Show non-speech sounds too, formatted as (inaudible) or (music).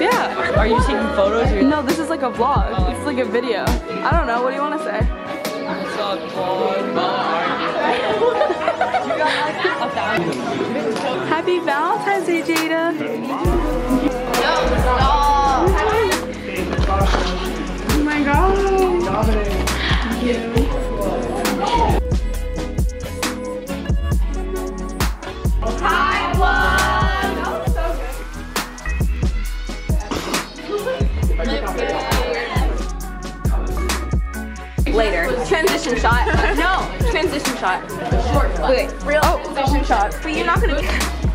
Yeah. Are you taking photos? Or no, this is like a vlog. It's like a video. I don't know. What do you want to say? (laughs) Happy Valentine's Day, Jada. No, stop. Oh my god. Thank you. Later. Transition shot. No. Transition shot. Short. Wait. Real oh. transition shot. But you're not gonna.